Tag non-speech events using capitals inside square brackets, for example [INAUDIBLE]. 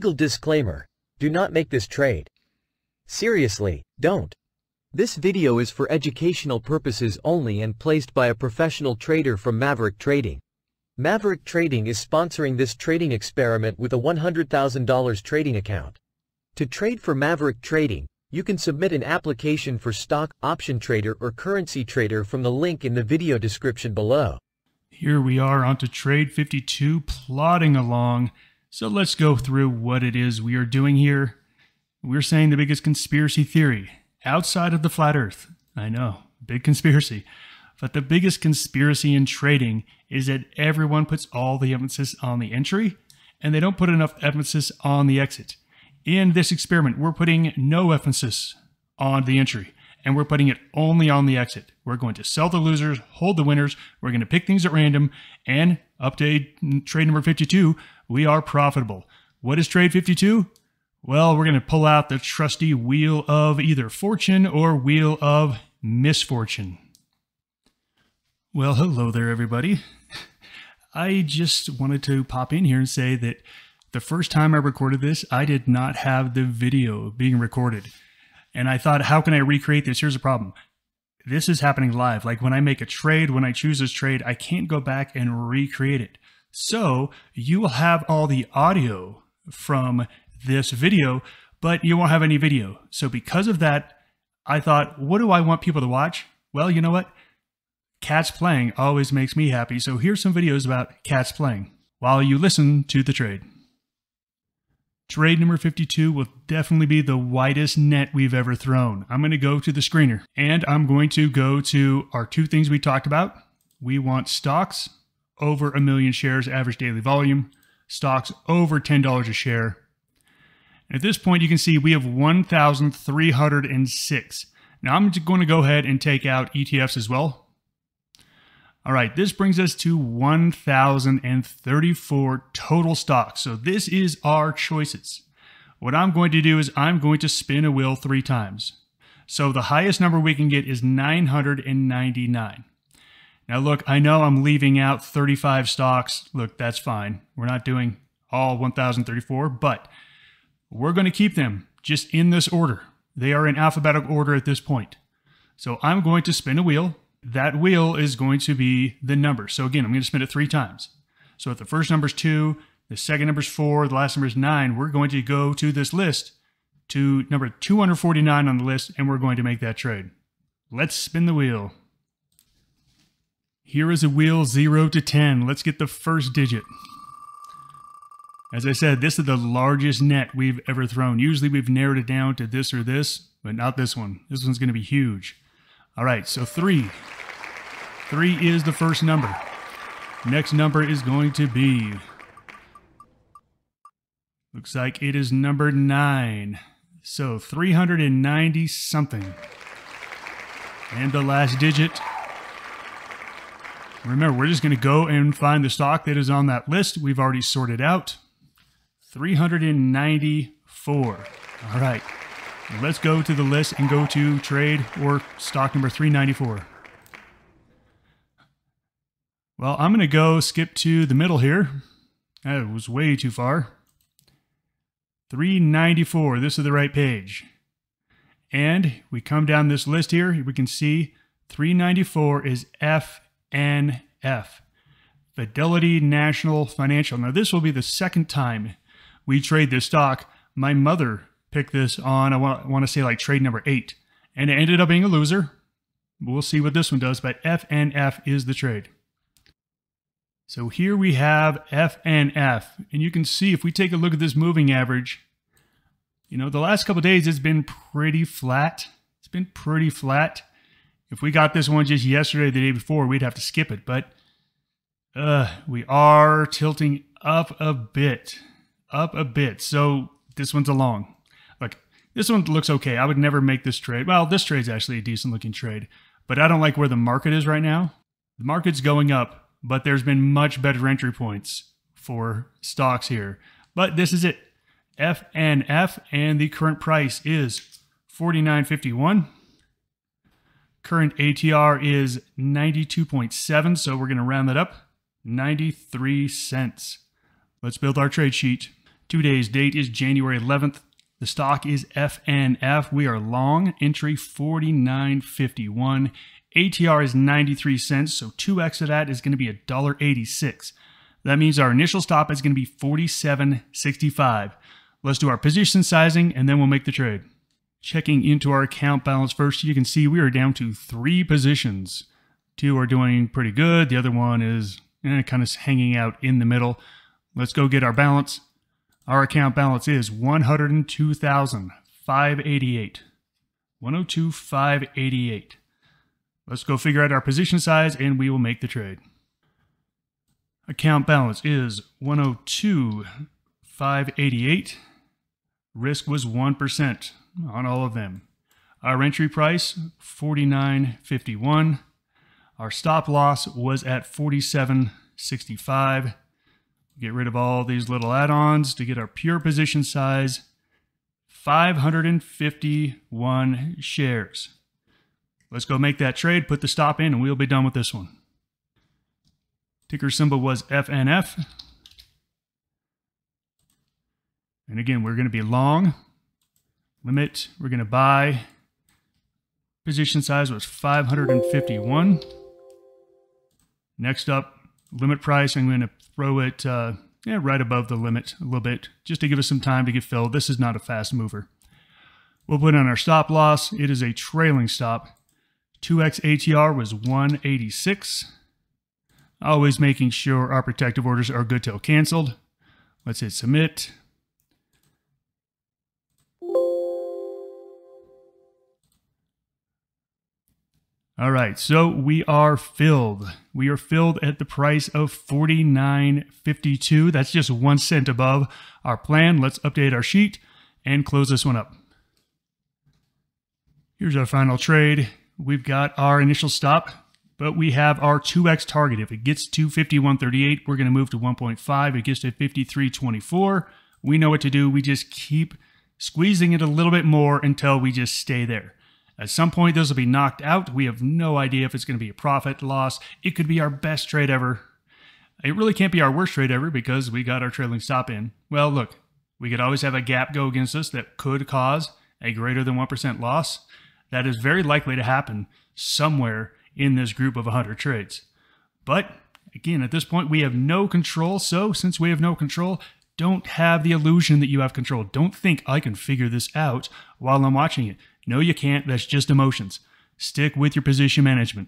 Legal disclaimer. Do not make this trade. Seriously, don't. This video is for educational purposes only and placed by a professional trader from Maverick Trading. Maverick Trading is sponsoring this trading experiment with a $100,000 trading account. To trade for Maverick Trading, you can submit an application for stock, option trader or currency trader from the link in the video description below. Here we are onto trade 52, plodding along. So let's go through what it is we are doing here. We're saying the biggest conspiracy theory outside of the flat earth. I know, big conspiracy. But the biggest conspiracy in trading is that everyone puts all the emphasis on the entry and they don't put enough emphasis on the exit. In this experiment, we're putting no emphasis on the entry and we're putting it only on the exit. We're going to sell the losers, hold the winners. We're going to pick things at random and update trade number 52. We are profitable. What is trade 52? Well, we're going to pull out the trusty wheel of either fortune or wheel of misfortune. Well, hello there, everybody. [LAUGHS] I just wanted to pop in here and say that the first time I recorded this, I did not have the video being recorded. And I thought, how can I recreate this? Here's the problem. This is happening live. Like when I make a trade, when I choose this trade, I can't go back and recreate it. So you will have all the audio from this video, but you won't have any video. So because of that, I thought, what do I want people to watch? Well, you know what? Cats playing always makes me happy. So here's some videos about cats playing while you listen to the trade. Trade number 52 will definitely be the widest net we've ever thrown. I'm going to go to the screener and I'm going to go to our two things we talked about. We want stocks over a million shares average daily volume, stocks over $10 a share. At this point, you can see we have 1,306. Now I'm going to go ahead and take out ETFs as well. All right, this brings us to 1,034 total stocks. So this is our choices. What I'm going to do is I'm going to spin a wheel three times. So the highest number we can get is 999. Now look, I know I'm leaving out 35 stocks. Look, that's fine. We're not doing all 1,034, but we're going to keep them just in this order. They are in alphabetical order at this point. So I'm going to spin a wheel that wheel is going to be the number. So again, I'm going to spin it three times. So if the first number is two, the second number is four, the last number is nine, we're going to go to this list to number 249 on the list, and we're going to make that trade. Let's spin the wheel. Here is a wheel 0 to 10. Let's get the first digit. As I said, this is the largest net we've ever thrown. Usually we've narrowed it down to this or this, but not this one. This one's going to be huge. All right, so three. Three is the first number. Next number is going to be. Looks like it is number nine. So 390 something. And the last digit. Remember, we're just going to go and find the stock that is on that list. We've already sorted out. 394. All right. Let's go to the list and go to trade or stock number 394. Well, I'm going to go skip to the middle here. That was way too far. 394, this is the right page. And we come down this list here, we can see 394 is FNF, Fidelity National Financial. Now, this will be the second time we trade this stock. My mother picked this on, I want, I want to say like trade number eight. And it ended up being a loser. We'll see what this one does, but FNF is the trade. So here we have FNF, and you can see if we take a look at this moving average, you know, the last couple days it's been pretty flat. It's been pretty flat. If we got this one just yesterday, the day before, we'd have to skip it, but uh, we are tilting up a bit, up a bit. So this one's a long. Look, this one looks okay. I would never make this trade. Well, this trade's actually a decent looking trade, but I don't like where the market is right now. The market's going up, but there's been much better entry points for stocks here. But this is it. FNF and the current price is 49.51. Current ATR is 92.7, so we're going to round that up. 93 cents. Let's build our trade sheet. Today's date is January 11th. The stock is FNF. We are long, entry 49.51. ATR is 93 cents, so 2x of that is going to be $1.86. That means our initial stop is going to be 47.65. Let's do our position sizing and then we'll make the trade. Checking into our account balance first, you can see we are down to three positions. Two are doing pretty good. The other one is eh, kind of hanging out in the middle. Let's go get our balance. Our account balance is 102,588. 102,588. Let's go figure out our position size and we will make the trade. Account balance is 102,588. Risk was 1% on all of them. Our entry price 49.51. Our stop loss was at 47.65. Get rid of all these little add-ons to get our pure position size 551 shares. Let's go make that trade, put the stop in, and we'll be done with this one. Ticker symbol was FNF. And again, we're going to be long. Limit, we're going to buy. Position size was 551. Next up, limit price, I'm going to throw it uh, yeah, right above the limit a little bit, just to give us some time to get filled. This is not a fast mover. We'll put on our stop loss. It is a trailing stop. 2x ATR was 186. Always making sure our protective orders are good till canceled. Let's hit submit. All right, so we are filled. We are filled at the price of 49.52. That's just one cent above our plan. Let's update our sheet and close this one up. Here's our final trade. We've got our initial stop, but we have our 2x target. If it gets to 51.38, we're going to move to 1.5. If it gets to 53.24, we know what to do. We just keep squeezing it a little bit more until we just stay there. At some point, those will be knocked out. We have no idea if it's going to be a profit, loss. It could be our best trade ever. It really can't be our worst trade ever because we got our trailing stop in. Well, look, we could always have a gap go against us that could cause a greater than 1% loss. That is very likely to happen somewhere in this group of 100 trades. But again, at this point, we have no control. So, since we have no control, don't have the illusion that you have control. Don't think I can figure this out while I'm watching it. No, you can't. That's just emotions. Stick with your position management.